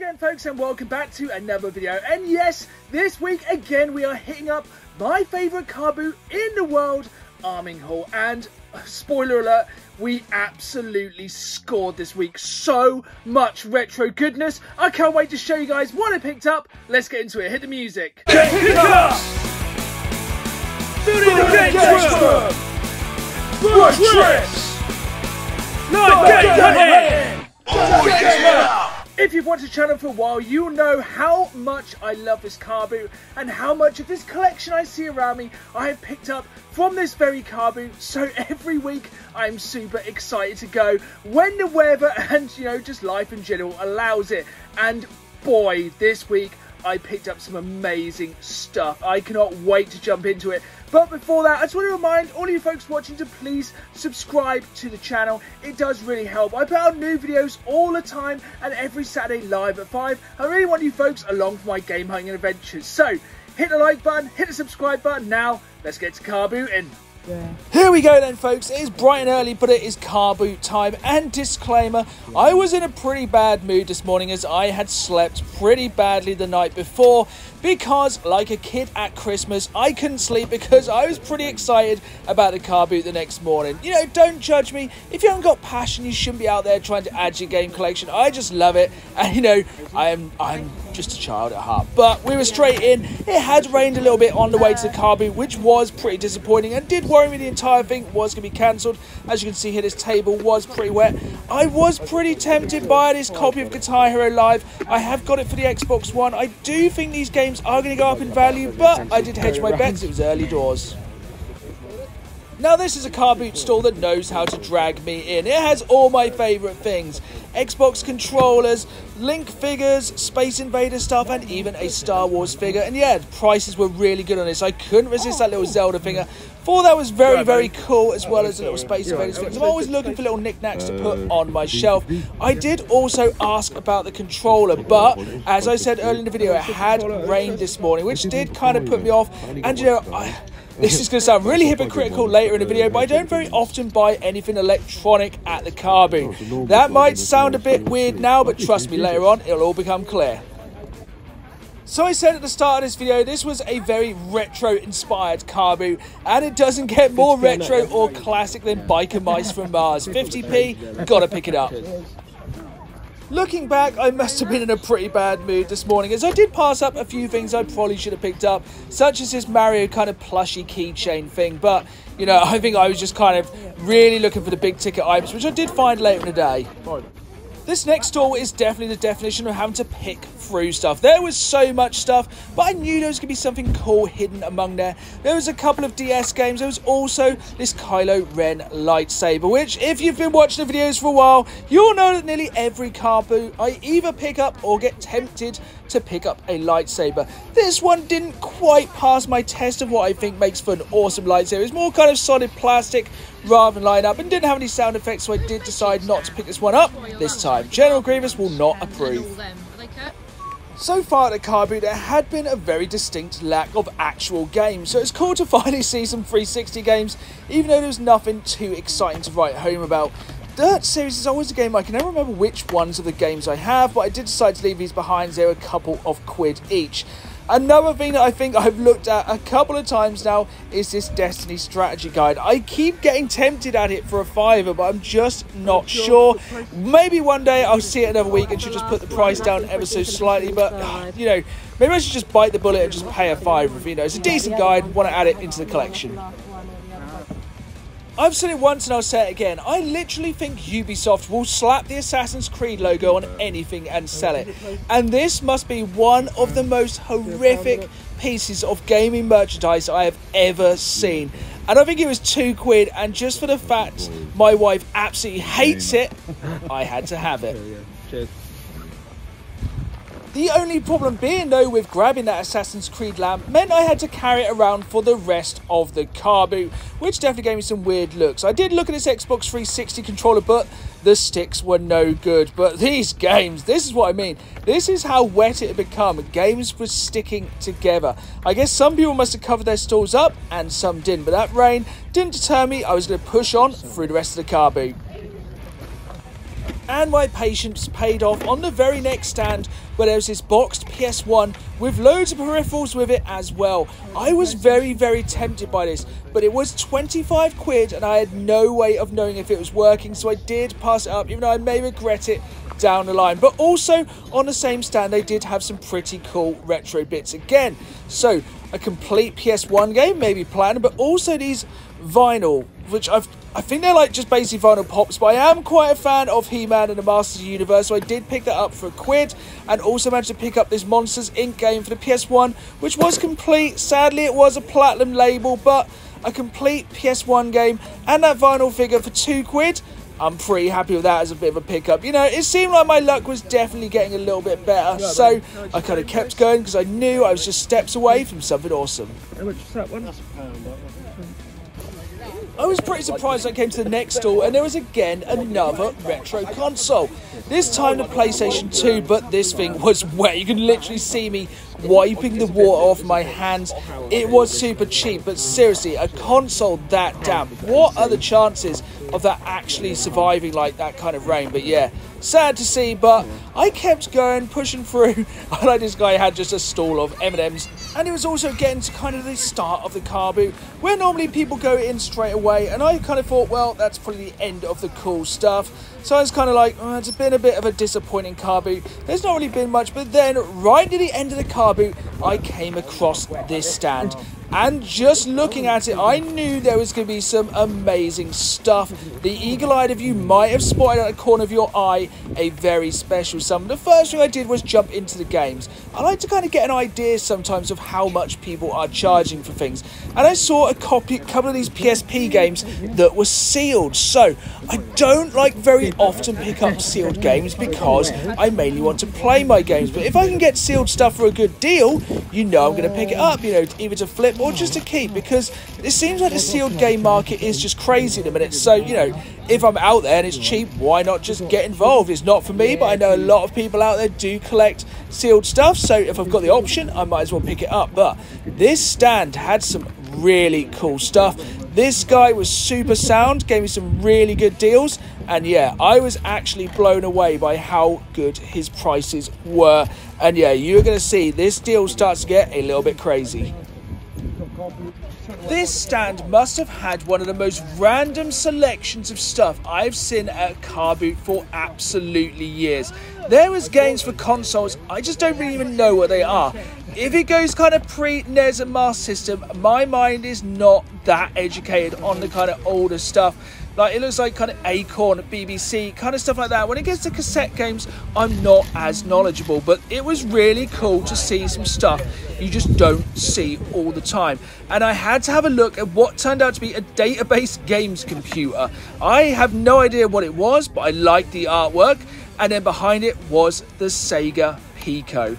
again folks and welcome back to another video and yes this week again we are hitting up my favourite car boot in the world Arminghall and uh, spoiler alert we absolutely scored this week so much retro goodness I can't wait to show you guys what I picked up let's get into it hit the music Pick up! Food in the Adventure! Rush Trips! Not get your head! Oh yeah! If you've watched the channel for a while, you'll know how much I love this car boot and how much of this collection I see around me I have picked up from this very car boot. So every week I'm super excited to go when the weather and you know just life in general allows it. And boy, this week I picked up some amazing stuff. I cannot wait to jump into it. But before that, I just want to remind all of you folks watching to please subscribe to the channel. It does really help. I put out new videos all the time and every Saturday live at 5. I really want you folks along for my game hunting adventures. So, hit the like button, hit the subscribe button. Now, let's get to car booting. Yeah. Here we go then folks, it is bright and early but it is car boot time and disclaimer, I was in a pretty bad mood this morning as I had slept pretty badly the night before because like a kid at Christmas I couldn't sleep because I was pretty excited about the car boot the next morning. You know, don't judge me, if you haven't got passion you shouldn't be out there trying to add your game collection, I just love it and you know, I am I'm just a child at heart. But we were straight in, it had rained a little bit on the way to the car boot which was pretty disappointing and did worry me the entire thing was going to be cancelled. As you can see here, this table was pretty wet. I was pretty tempted by this copy of Guitar Hero Live. I have got it for the Xbox One. I do think these games are going to go up in value, but I did hedge my bets. It was early doors. Now this is a car boot store that knows how to drag me in. It has all my favourite things. Xbox controllers, Link figures, Space Invader stuff, and even a Star Wars figure. And yeah, prices were really good on this. I couldn't resist that little Zelda figure. Thought that was very, very cool, as well as a little Space Invaders figure. I'm always looking for little knickknacks to put on my shelf. I did also ask about the controller, but as I said earlier in the video, it had rained this morning, which did kind of put me off. And you know, I, this is going to sound really hypocritical later in the video, but I don't very often buy anything electronic at the car boot. That might sound a bit weird now, but trust me, later on, it'll all become clear. So I said at the start of this video, this was a very retro-inspired car boot, and it doesn't get more retro or classic than Biker Mice from Mars. 50p, gotta pick it up. Looking back, I must have been in a pretty bad mood this morning as I did pass up a few things I probably should have picked up, such as this Mario kind of plushy keychain thing. But, you know, I think I was just kind of really looking for the big ticket items, which I did find later in the day. This next store is definitely the definition of having to pick through stuff. There was so much stuff, but I knew there was going to be something cool hidden among there. There was a couple of DS games. There was also this Kylo Ren lightsaber, which, if you've been watching the videos for a while, you'll know that nearly every car boot I either pick up or get tempted to pick up a lightsaber. This one didn't quite pass my test of what I think makes for an awesome lightsaber. It's more kind of solid plastic rather than light up and didn't have any sound effects, so I did decide not to pick this one up this time. General Grievous will not approve. So far at the car boot, there had been a very distinct lack of actual games, so it's cool to finally see some 360 games, even though there was nothing too exciting to write home about. Dirt series is always a game I can never remember which ones of the games I have, but I did decide to leave these behind. They're a couple of quid each. Another thing that I think I've looked at a couple of times now is this Destiny strategy guide. I keep getting tempted at it for a fiver, but I'm just not sure. Maybe one day I'll see it another week and should just put the price down ever so slightly, but ah, you know, maybe I should just bite the bullet and just pay a fiver. You know, it's a decent guide, want to add it into the collection. I've said it once and I'll say it again. I literally think Ubisoft will slap the Assassin's Creed logo on anything and sell it. And this must be one of the most horrific pieces of gaming merchandise I have ever seen. And I think it was two quid, and just for the fact my wife absolutely hates it, I had to have it. The only problem being though with grabbing that Assassin's Creed lamp meant I had to carry it around for the rest of the car boot, which definitely gave me some weird looks. I did look at this Xbox 360 controller, but the sticks were no good. But these games, this is what I mean. This is how wet it had become. Games were sticking together. I guess some people must have covered their stalls up and some didn't, but that rain didn't deter me. I was going to push on through the rest of the car boot. And my patience paid off on the very next stand where there was this boxed PS1 with loads of peripherals with it as well. I was very, very tempted by this, but it was 25 quid and I had no way of knowing if it was working, so I did pass it up, even though I may regret it down the line. But also on the same stand, they did have some pretty cool retro bits again. So a complete PS1 game, maybe planned, but also these vinyl, which I've I think they're like just basically vinyl pops, but I am quite a fan of He-Man and the Masters of the Universe, so I did pick that up for a quid, and also managed to pick up this Monsters Inc. game for the PS1, which was complete. Sadly, it was a platinum label, but a complete PS1 game, and that vinyl figure for two quid. I'm pretty happy with that as a bit of a pickup. You know, it seemed like my luck was definitely getting a little bit better, so I kind of kept going because I knew I was just steps away from something awesome. How much is that one? I was pretty surprised I came to the next stall and there was again another retro console. This time the PlayStation 2, but this thing was wet. You can literally see me wiping the water off my hands. It was super cheap, but seriously, a console that damp. What are the chances of that actually surviving like that kind of rain? But yeah, sad to see, but I kept going, pushing through. I like this guy had just a stall of M&Ms, and it was also getting to kind of the start of the car boot, where normally people go in straight away, and I kind of thought, well, that's probably the end of the cool stuff. So I was kind of like, oh, it's been a bit of a disappointing car boot. There's not really been much, but then right near the end of the car boot, I came across this stand. And just looking at it, I knew there was going to be some amazing stuff. The eagle-eyed of you might have spotted at the corner of your eye a very special sum. The first thing I did was jump into the games. I like to kind of get an idea sometimes of how much people are charging for things. And I saw a copy, a couple of these PSP games that were sealed. So I don't like very often pick up sealed games because I mainly want to play my games. But if I can get sealed stuff for a good deal, you know I'm going to pick it up. You know, either to flip or just to keep because it seems like the sealed game market is just crazy in a minute. So, you know, if I'm out there and it's cheap, why not just get involved? It's not for me, but I know a lot of people out there do collect sealed stuff. So if I've got the option, I might as well pick it up. But this stand had some really cool stuff. This guy was super sound, gave me some really good deals, and yeah, I was actually blown away by how good his prices were. And yeah, you're going to see this deal starts to get a little bit crazy. This stand must have had one of the most random selections of stuff I've seen at car boot for absolutely years. There was games for consoles, I just don't really even know what they are. If it goes kind of pre-NES and Master System, my mind is not that educated on the kind of older stuff. Like it looks like kind of Acorn, BBC, kind of stuff like that. When it gets to cassette games, I'm not as knowledgeable, but it was really cool to see some stuff you just don't see all the time. And I had to have a look at what turned out to be a database games computer. I have no idea what it was, but I liked the artwork. And then behind it was the Sega Pico.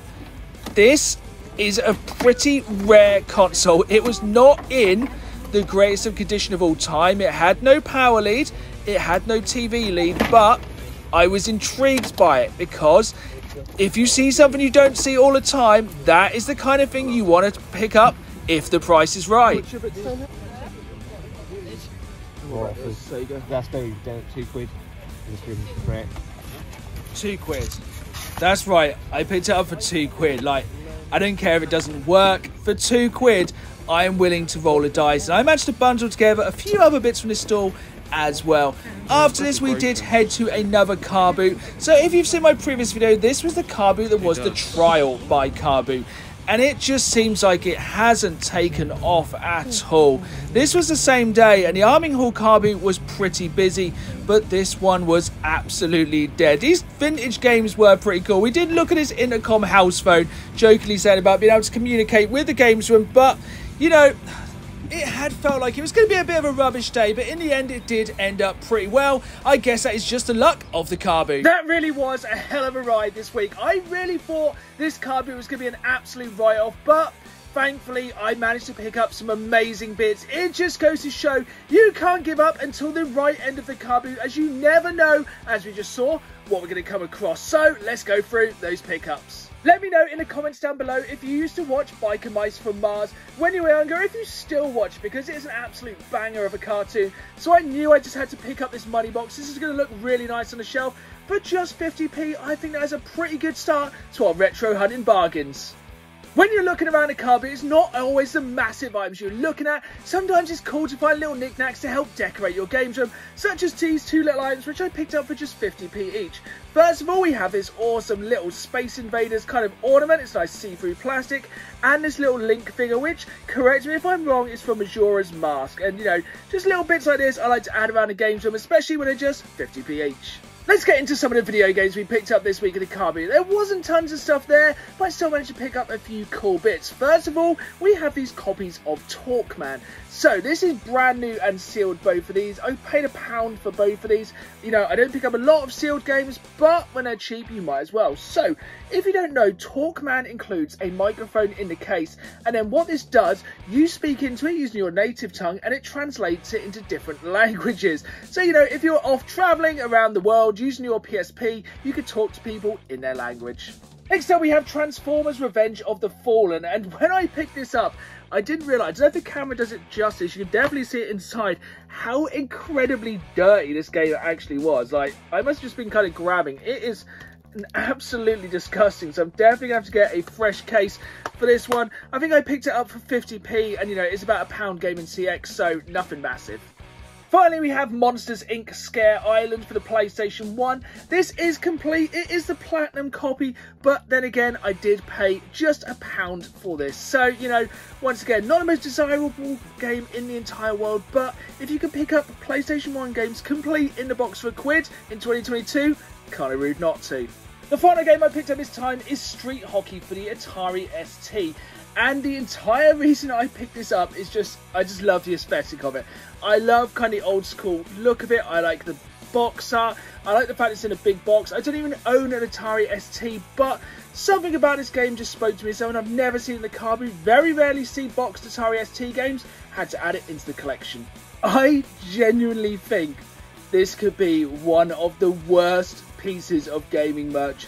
This is a pretty rare console. It was not in the greatest of condition of all time. It had no power lead, it had no TV lead, but I was intrigued by it because if you see something you don't see all the time, that is the kind of thing you want to pick up if the price is right. That's maybe down two quid. correct. Two quid. That's right. I picked it up for two quid. Like, I don't care if it doesn't work. For two quid, I am willing to roll a dice. And I managed to bundle together a few other bits from this stall as well. After this, we did head to another car boot. So if you've seen my previous video, this was the car boot that was the trial by car boot and it just seems like it hasn't taken off at all. This was the same day, and the Arminghall car boot was pretty busy, but this one was absolutely dead. These vintage games were pretty cool. We did look at his intercom house phone, jokingly saying about being able to communicate with the games room, but you know, it had felt like it was going to be a bit of a rubbish day, but in the end, it did end up pretty well. I guess that is just the luck of the car boot. That really was a hell of a ride this week. I really thought this car boot was going to be an absolute write off, but thankfully I managed to pick up some amazing bits. It just goes to show you can't give up until the right end of the car boot as you never know, as we just saw, what we're going to come across. So let's go through those pickups. Let me know in the comments down below if you used to watch Biker Mice from Mars when you were younger, if you still watch, because it is an absolute banger of a cartoon. So I knew I just had to pick up this money box. This is going to look really nice on the shelf. for just 50p, I think that is a pretty good start to our retro hunting bargains. When you're looking around a boot, it's not always the massive items you're looking at. Sometimes it's cool to find little knickknacks to help decorate your games room, such as these two little items which I picked up for just 50p each. First of all, we have this awesome little Space Invaders kind of ornament. It's nice see-through plastic. And this little Link figure, which, correct me if I'm wrong, is from Majora's Mask. And, you know, just little bits like this I like to add around the games room, especially when they're just 50p each. Let's get into some of the video games we picked up this week at the boot. There wasn't tons of stuff there, but I still managed to pick up a few cool bits. First of all, we have these copies of Talkman. So this is brand new and sealed, both of these. I paid a pound for both of these. You know, I don't pick up a lot of sealed games, but when they're cheap, you might as well. So, if you don't know, Talkman includes a microphone in the case, and then what this does, you speak into it using your native tongue, and it translates it into different languages. So, you know, if you're off traveling around the world using your PSP, you can talk to people in their language. Next up, we have Transformers Revenge of the Fallen, and when I picked this up, I didn't realise, I don't if the camera does it justice, you can definitely see it inside, how incredibly dirty this game actually was. Like, I must have just been kind of grabbing. It is absolutely disgusting, so I'm definitely going to have to get a fresh case for this one. I think I picked it up for 50p, and you know, it's about a pound game in CEX, so nothing massive. Finally, we have Monsters Inc. Scare Island for the PlayStation 1. This is complete. It is the Platinum copy, but then again, I did pay just a pound for this. So, you know, once again, not the most desirable game in the entire world, but if you can pick up PlayStation 1 games complete in the box for a quid in 2022, kind of rude not to. The final game I picked up this time is Street Hockey for the Atari ST. And the entire reason I picked this up is just, I just love the aesthetic of it. I love kind of the old school look of it. I like the box art. I like the fact it's in a big box. I don't even own an Atari ST, but something about this game just spoke to me. Someone I've never seen in the car boot. Very rarely see boxed Atari ST games. Had to add it into the collection. I genuinely think this could be one of the worst pieces of gaming merch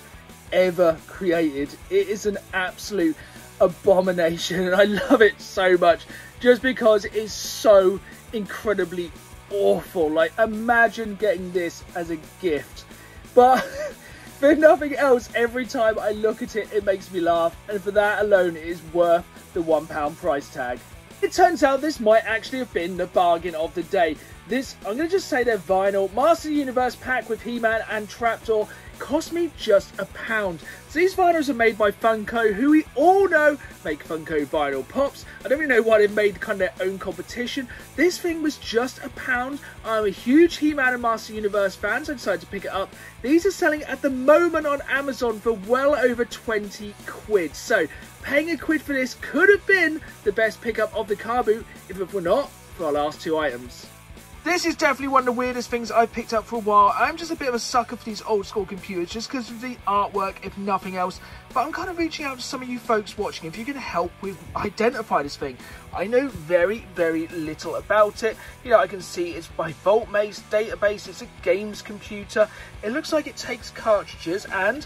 ever created. It is an absolute abomination and I love it so much just because it is so incredibly awful. Like imagine getting this as a gift. But for nothing else, every time I look at it, it makes me laugh. And for that alone, it is worth the one pound price tag. It turns out this might actually have been the bargain of the day. This, I'm going to just say they're vinyl. Master Universe pack with He-Man and Traptor cost me just a pound. So these vinyls are made by Funko, who we all know make Funko vinyl pops. I don't really know why they've made kind of their own competition. This thing was just a pound. I'm a huge He-Man and Master Universe fan, so I decided to pick it up. These are selling at the moment on Amazon for well over 20 quid. So paying a quid for this could have been the best pickup of the car boot if it were not for our last two items. This is definitely one of the weirdest things I've picked up for a while. I'm just a bit of a sucker for these old school computers just because of the artwork, if nothing else. But I'm kind of reaching out to some of you folks watching if you can help with identify this thing. I know very, very little about it. You know, I can see it's by Voltmace database. It's a games computer. It looks like it takes cartridges and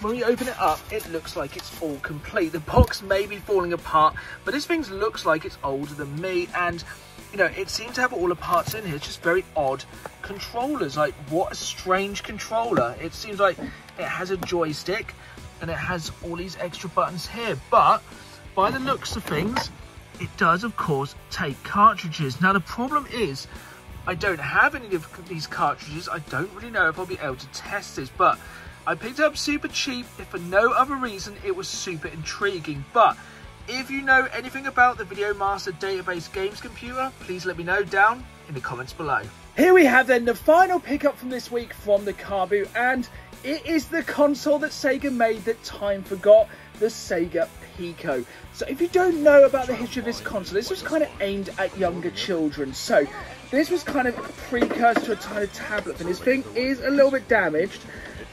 when you open it up, it looks like it's all complete. The box may be falling apart, but this thing looks like it's older than me and you know, it seems to have all the parts in here. It's just very odd controllers. Like, what a strange controller. It seems like it has a joystick and it has all these extra buttons here. But by the looks of things, it does, of course, take cartridges. Now, the problem is, I don't have any of these cartridges. I don't really know if I'll be able to test this, but I picked it up super cheap. If for no other reason, it was super intriguing. But if you know anything about the Video Master Database Games computer, please let me know down in the comments below. Here we have then the final pickup from this week from the car boot, and it is the console that Sega made that time forgot, the Sega Pico. So if you don't know about the history of this console, this was kind of aimed at younger children. So this was kind of a precursor to a tiny tablet, and this thing is a little bit damaged.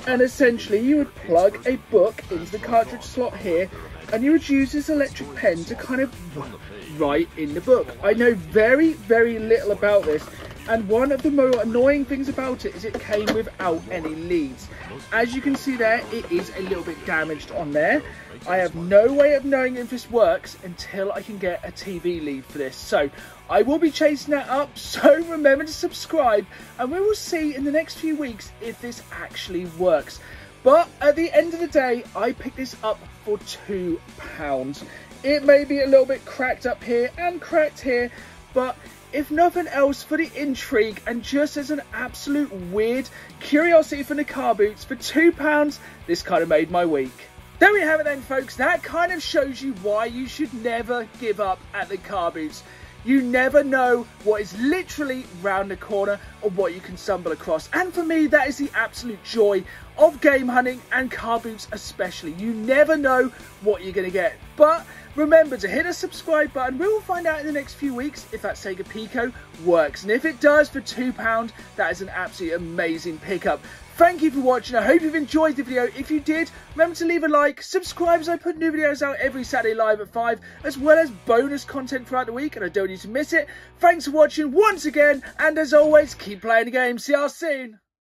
And essentially you would plug a book into the cartridge slot here and he would use this electric pen to kind of write in the book. I know very, very little about this. And one of the more annoying things about it is it came without any leads. As you can see there, it is a little bit damaged on there. I have no way of knowing if this works until I can get a TV lead for this. So I will be chasing that up. So remember to subscribe and we will see in the next few weeks if this actually works. But at the end of the day, I picked this up for two pounds. It may be a little bit cracked up here and cracked here, but if nothing else for the intrigue and just as an absolute weird curiosity for the car boots for two pounds, this kind of made my week. There we have it then folks, that kind of shows you why you should never give up at the car boots. You never know what is literally round the corner or what you can stumble across. And for me, that is the absolute joy of game hunting and car boots especially. You never know what you're going to get. But remember to hit the subscribe button. We will find out in the next few weeks if that Sega Pico works. And if it does for £2, that is an absolutely amazing pickup. Thank you for watching. I hope you've enjoyed the video. If you did, remember to leave a like, subscribe as I put new videos out every Saturday live at 5, as well as bonus content throughout the week, and I don't need to miss it. Thanks for watching once again, and as always, keep playing the game. See you all soon.